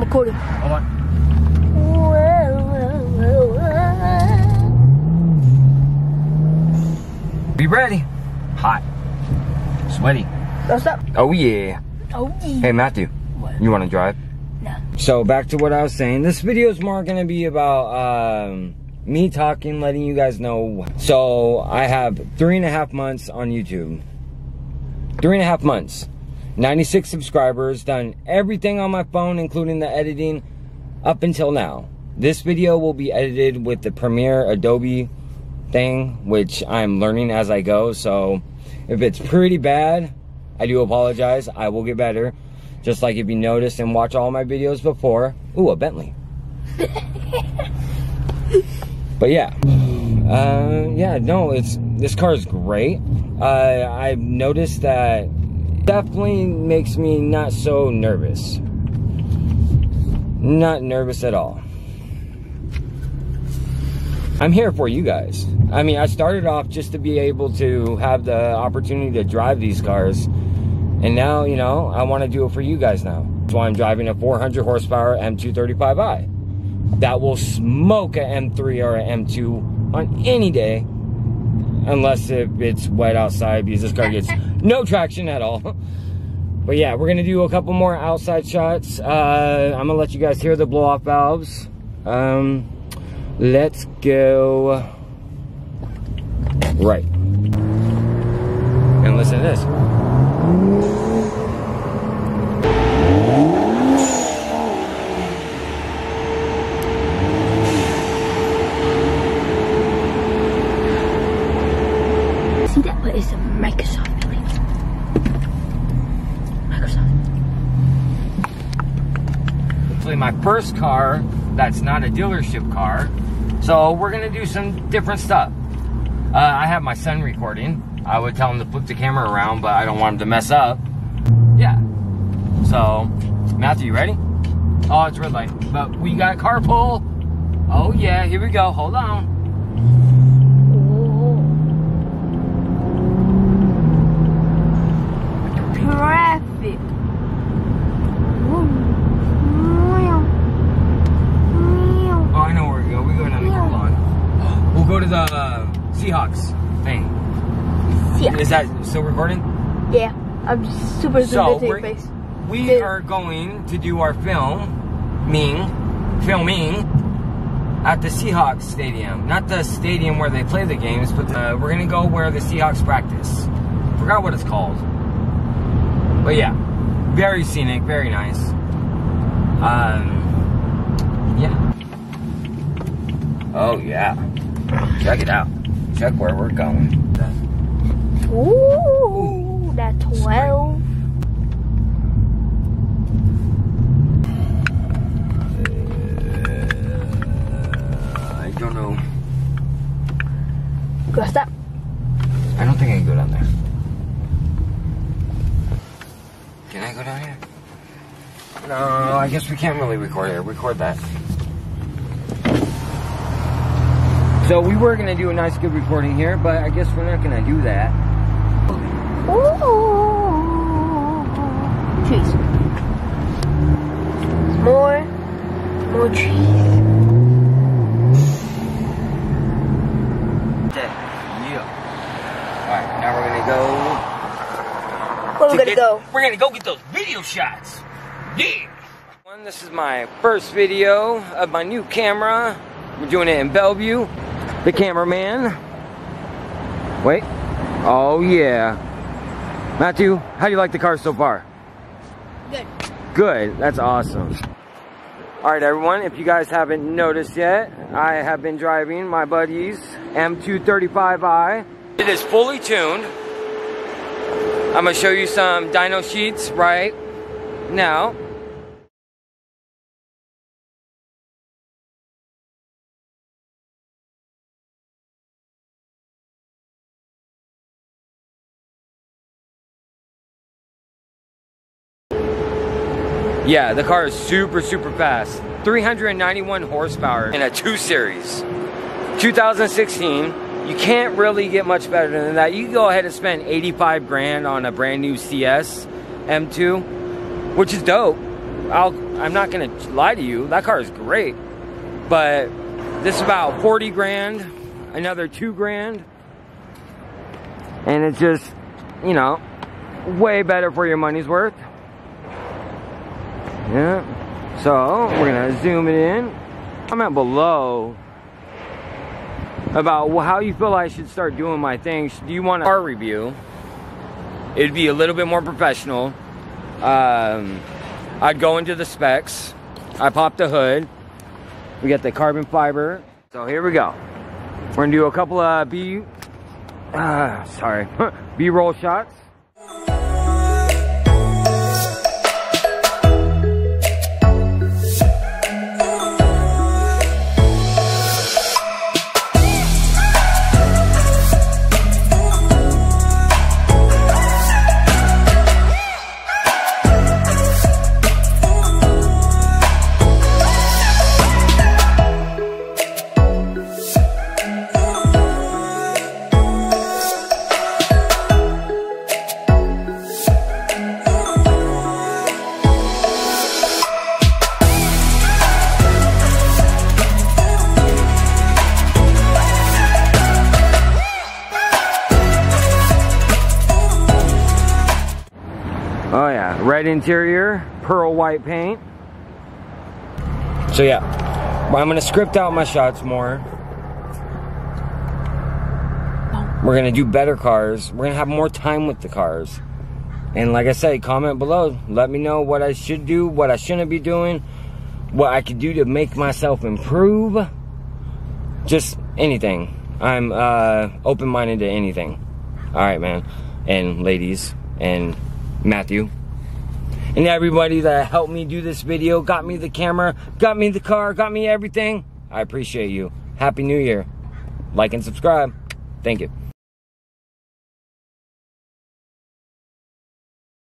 recording. Hold on. Be ready. Hot. Sweaty. What's up? Oh yeah. Oh, yeah. Hey Matthew. What? You want to drive? No. So back to what I was saying. This video is more going to be about um, me talking, letting you guys know. So I have three and a half months on YouTube. Three and a half months. 96 subscribers. Done everything on my phone, including the editing, up until now. This video will be edited with the Premiere Adobe thing, which I'm learning as I go. So if it's pretty bad, I do apologize. I will get better. Just like if you noticed and watch all my videos before. Ooh, a Bentley. but yeah. Uh, yeah, no, it's this car is great. Uh, I've noticed that definitely makes me not so nervous. Not nervous at all. I'm here for you guys. I mean, I started off just to be able to have the opportunity to drive these cars. And now, you know, I want to do it for you guys now. That's why I'm driving a 400 horsepower M235i. That will smoke a M3 or a M2 on any day. Unless if it's wet outside because this car gets no traction at all. But yeah, we're to do a couple more outside shots. Uh, I'm to let you guys hear the blow off valves. Um, let's go right. And listen to this. See that? But it's a Microsoft building. Microsoft. Hopefully my first car that's not a dealership car. So we're gonna do some different stuff. Uh, I have my son recording. I would tell him to flip the camera around, but I don't want him to mess up. Yeah. So, Matthew, you ready? Oh, it's red light. But we got carpool. Oh yeah, here we go. Hold on. Traffic. Oh, I know where we go. We go down the Yeah. line. We'll go to the uh, Seahawks thing. Yeah. Is that still recording? Yeah. I'm super So, your we're- We Did- are going to do our film, filming, filming at the Seahawks stadium. Not the stadium where they play the games, but uh, we're gonna go where the Seahawks practice. Forgot what it's called. But yeah, very scenic, very nice. Um, yeah. Oh yeah. Check it out. Check where we're going. Ooh, that 12. I don't know. What's that? I don't think I can go down there. Can I go down here? No, I guess we can't really record here. Record that. So we were gonna do a nice good recording here, but I guess we're not gonna do that. Ooh. Trees. More. More trees. Yeah. Alright, now we're gonna go Where we gonna get- go? We're gonna go get those video shots. Yeah. This is my first video of my new camera. We're doing it in Bellevue. The cameraman. Wait. Oh yeah. Matthew, how do you like the car so far? Good. Good. That's awesome. All right, everyone. If you guys haven't noticed yet, I have been driving my buddy's M235i. It is fully tuned. I'm gonna show you some dyno sheets right now. Yeah, the car is super, super fast. 391 horsepower in a 2 Series. 2016. You can't really get much better than that. You can go ahead and spend 85 grand on a brand new CS M2, which is dope. I'll I'm not gonna lie to you. That car is great, but this is about 40 grand, another two grand, and it's just, you know, way better for your money's worth. Yeah. So we're gonna zoom it in. Comment below about how you feel I should start doing my things. Do you want a car review? It'd be a little bit more professional. Um, I'd go into the specs. I pop the hood. We got the carbon fiber. So here we go. We're gonna do a couple of B, uh, sorry, B-roll shots. Red interior, pearl white paint. So yeah, I'm gonna script out my shots more. We're gonna do better cars. We're gonna have more time with the cars. And like I said, comment below. Let me know what I should do, what I shouldn't be doing, what I could do to make myself improve. Just anything. I'm uh, open-minded to anything. All right, man. And ladies and Matthew. And everybody that helped me do this video, got me the camera, got me the car, got me everything. I appreciate you. Happy New Year. Like and subscribe. Thank you.